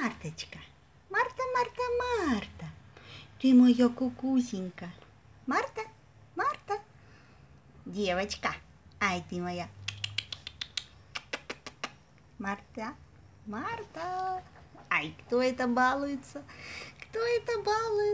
Марточка, Марта, Марта, Марта, ты моя кукусенька. Марта, Марта, девочка, ай ты моя. Марта, Марта, ай, кто это балуется? Кто это балует?